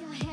your hand.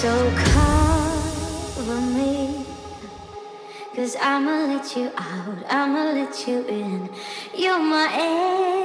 So cover me. Cause I'ma let you out, I'ma let you in. You're my air.